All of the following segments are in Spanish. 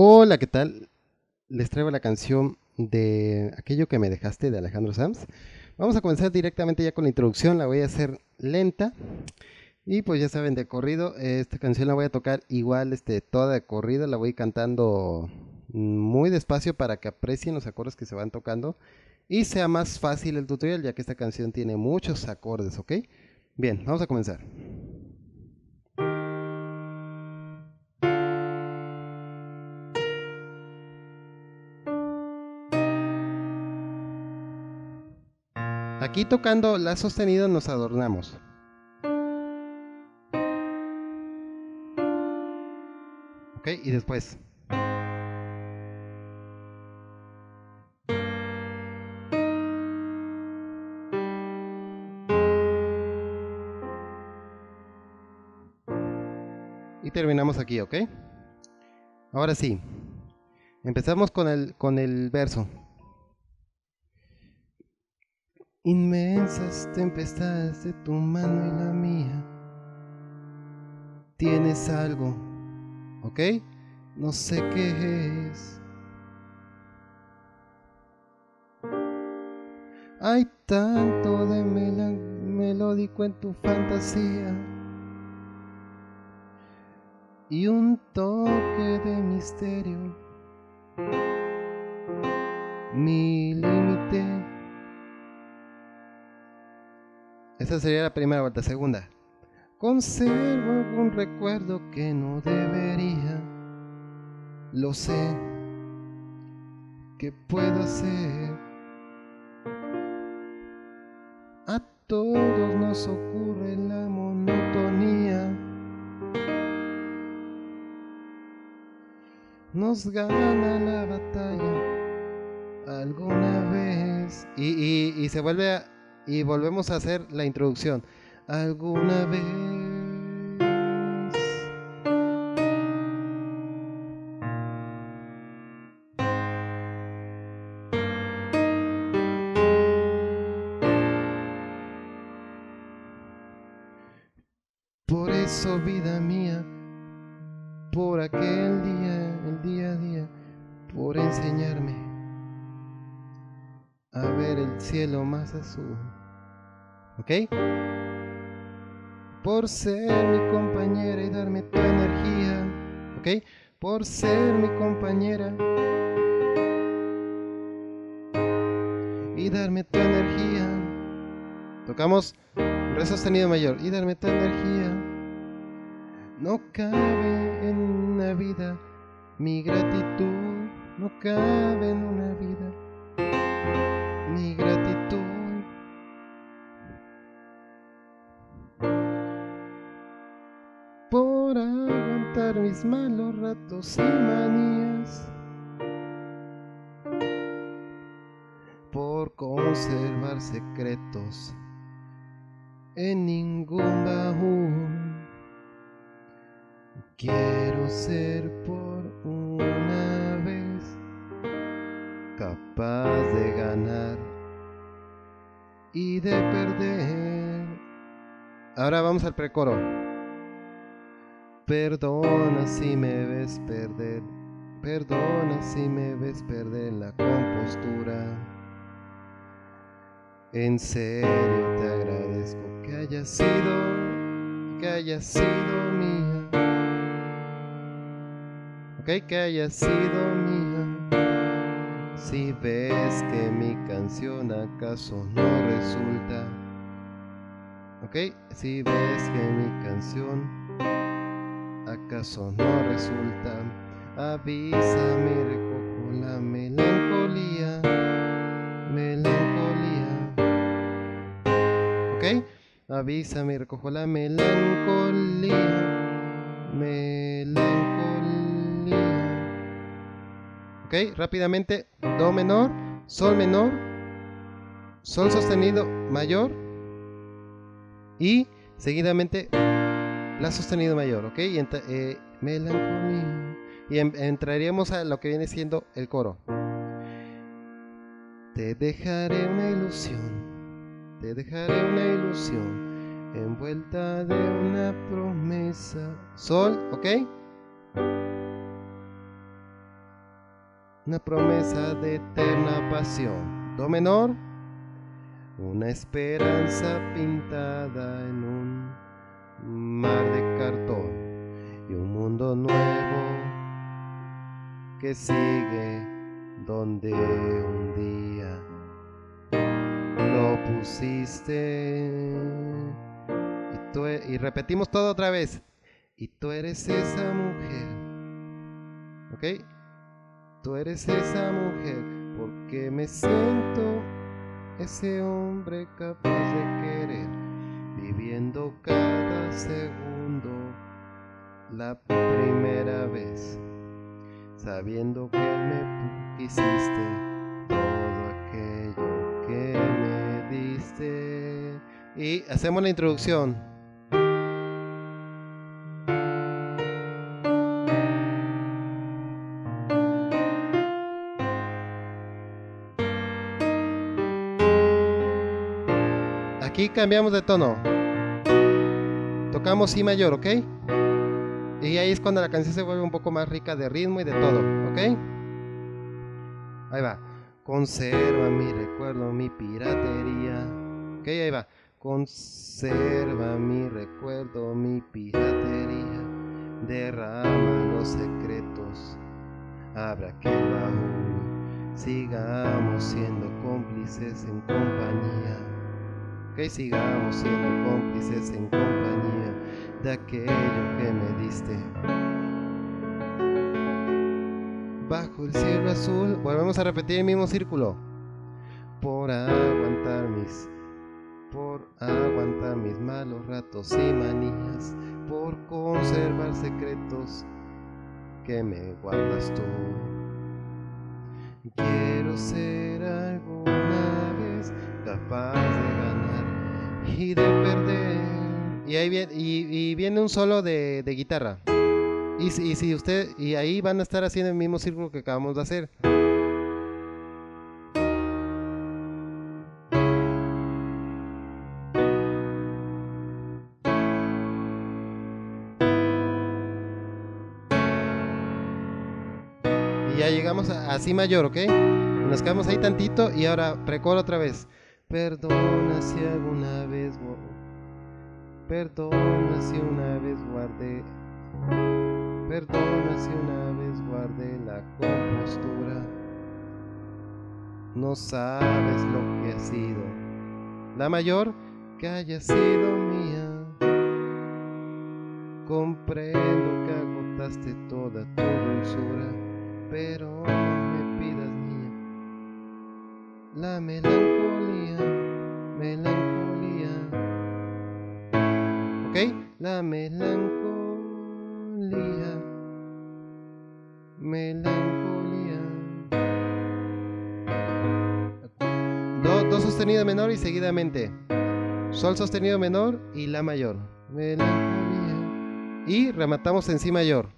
Hola, ¿qué tal? Les traigo la canción de Aquello que me dejaste de Alejandro Sanz. Vamos a comenzar directamente ya con la introducción, la voy a hacer lenta. Y pues ya saben, de corrido, esta canción la voy a tocar igual, este, toda de corrido, la voy cantando muy despacio para que aprecien los acordes que se van tocando y sea más fácil el tutorial, ya que esta canción tiene muchos acordes, ¿ok? Bien, vamos a comenzar. Aquí tocando la sostenida nos adornamos. Ok, y después. Y terminamos aquí, ¿ok? Ahora sí. Empezamos con el, con el verso. Inmensas tempestades de tu mano y la mía. Tienes algo, ¿ok? No sé qué es. Hay tanto de melódico en tu fantasía y un toque de misterio. Mi límite Esa sería la primera vuelta. Segunda. Conservo algún recuerdo que no debería. Lo sé. ¿Qué puedo hacer? A todos nos ocurre la monotonía. Nos gana la batalla alguna vez. Y, y se vuelve a y volvemos a hacer la introducción. Alguna vez. Por eso, vida mía, por aquel día, el día a día, por enseñarme a ver el cielo más azul. ¿Ok? Por ser mi compañera y darme tu energía. ¿Ok? Por ser mi compañera. Y darme tu energía. Tocamos re sostenido mayor. Y darme tu energía. No cabe en una vida mi gratitud. No cabe en una vida mi gratitud. Aguantar mis malos ratos y manías, por conservar secretos en ningún baúl. Quiero ser por una vez capaz de ganar y de perder. Ahora vamos al precoro. Perdona si me ves perder, perdona si me ves perder la compostura. En serio te agradezco que haya sido, que haya sido mía. Ok, que haya sido mía. Si ves que mi canción acaso no resulta. Ok, si ves que mi canción acaso no resulta. Avísame, recojo la melancolía, melancolía. ¿Ok? Avísame, recojo la melancolía, melancolía. ¿Ok? Rápidamente, Do menor, Sol menor, Sol sostenido mayor y seguidamente la sostenido mayor, ¿ok? Y eh, melancolía. Y entraríamos a lo que viene siendo el coro. Te dejaré una ilusión, te dejaré una ilusión, envuelta de una promesa. Sol, ¿ok? una promesa de eterna pasión. Do menor, una esperanza pintada en un mar de cartón y un mundo nuevo que sigue donde un día lo pusiste. Y, tú, e, y repetimos todo otra vez. Y tú eres esa mujer. ¿Ok? Tú eres esa mujer porque me siento ese hombre capaz de querer, viviendo cada segundo la primera vez, sabiendo que me quisiste todo aquello que me diste. Y hacemos la introducción. Aquí cambiamos de tono. Tocamos Si mayor, ¿ok? Y ahí es cuando la canción se vuelve un poco más rica de ritmo y de todo, ¿ok? Ahí va. Conserva mi recuerdo, mi piratería. Ok, ahí va. Conserva mi recuerdo, mi piratería. Derrama los secretos. Abre aquel baúl. Sigamos siendo cómplices en compañía que sigamos siendo cómplices en compañía de aquello que me diste. Bajo el cielo azul, volvemos a repetir el mismo círculo. Por aguantar mis, por aguantar mis malos ratos y manías, por conservar secretos que me guardas tú. Quiero ser alguna vez capaz de y de perder. Y ahí viene, y, viene un solo de, guitarra. Y, y, si usted, y ahí van a estar haciendo el mismo círculo que acabamos de hacer. Y ya llegamos a, a Si mayor, ¿ok? Nos quedamos ahí tantito y ahora precoro otra vez. Perdona si alguna vez Perdona si una vez guardé Perdona si una vez guardé la compostura. No sabes lo que ha sido La mayor que haya sido mía. Comprendo que agotaste toda tu dulzura Pero me La melancolía Melancolía la melancolía, melancolía. Do, sostenido menor y seguidamente. Sol sostenido menor y La mayor. Melancolía. Y rematamos en Si mayor.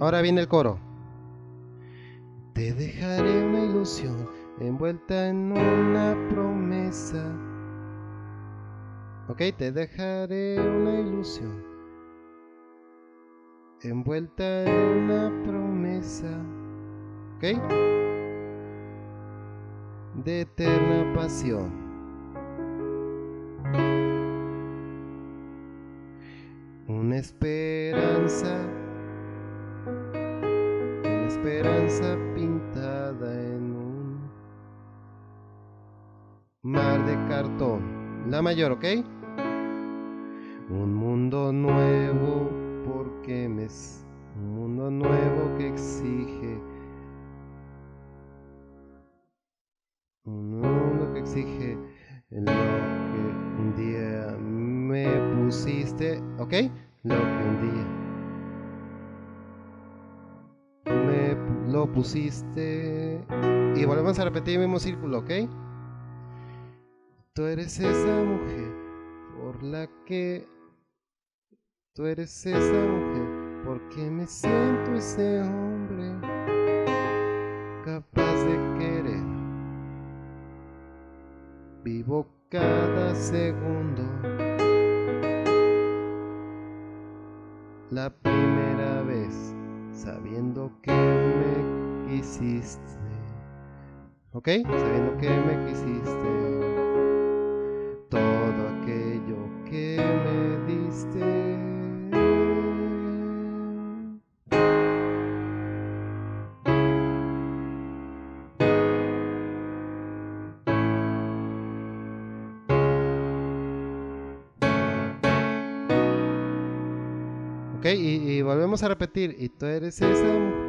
Ahora viene el coro. Te dejaré una ilusión envuelta en una promesa Ok, te dejaré una ilusión envuelta en una promesa. Ok, de eterna pasión. Una esperanza, pintada en un mar de cartón. La mayor, ¿ok? Un mundo nuevo porque me... Un mundo nuevo que exige... Un mundo que exige lo que un día me pusiste, ¿ok? Lo que un día pusiste y volvemos a repetir el mismo círculo, ¿ok? Tú eres esa mujer por la que... Tú eres esa mujer porque me siento ese hombre capaz de querer. Vivo cada segundo. La primera vez sabiendo que me quisiste. ¿Ok? Sabiendo que me quisiste. Todo aquello que me diste. Ok, y, y volvemos a repetir. Y tú eres esa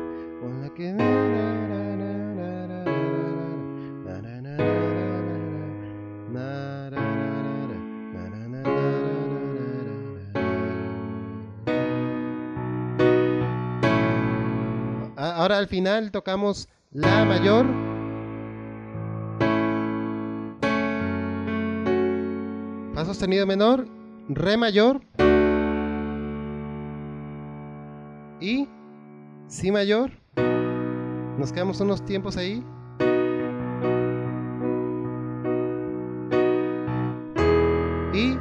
Ahora al final tocamos La mayor. Fa sostenido menor, Re mayor y Si mayor. Nos quedamos unos tiempos ahí. Y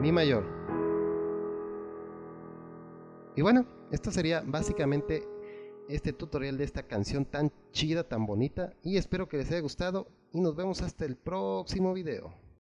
Mi mayor. Y bueno, esto sería básicamente este tutorial de esta canción tan chida, tan bonita. Y espero que les haya gustado. Y nos vemos hasta el próximo video.